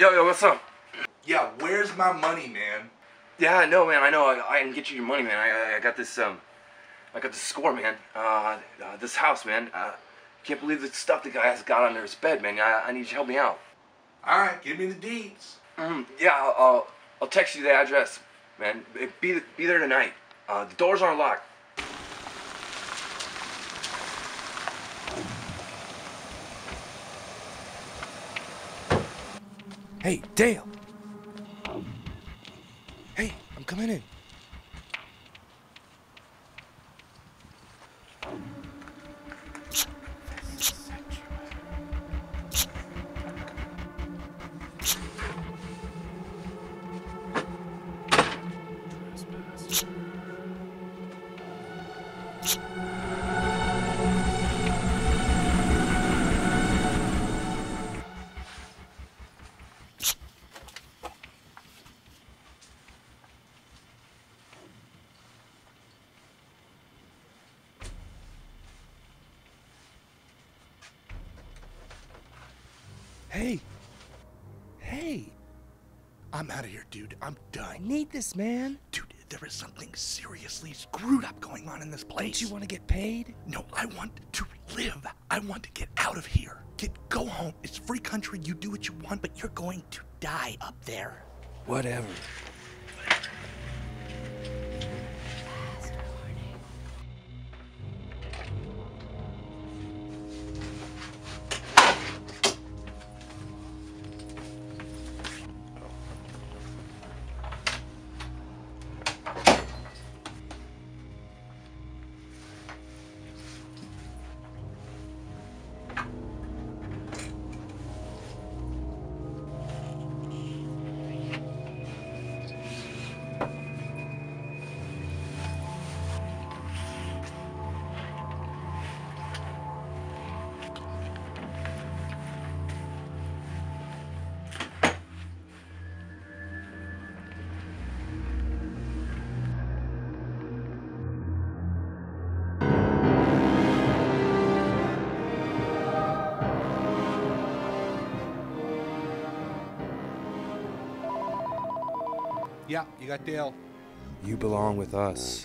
Yo, yo, what's up? Yeah, where's my money, man? Yeah, I know, man. I know. I, I can get you your money, man. I, I, I got this, um, I got this score, man. Uh, uh this house, man. Uh, can't believe the stuff the guy has got under his bed, man. I, I need you to help me out. All right, give me the deeds. Mm, yeah, I'll, I'll, I'll text you the address, man. Be, be there tonight. Uh, the doors aren't locked. Hey, Dale. Hey, I'm coming in. Hey. Hey. I'm out of here, dude. I'm done. I need this, man. Dude, there is something seriously screwed up going on in this place. Don't you want to get paid? No, I want to live. I want to get out of here. Get go home. It's free country. You do what you want, but you're going to die up there. Whatever. Yeah, you got Dale. You belong with us.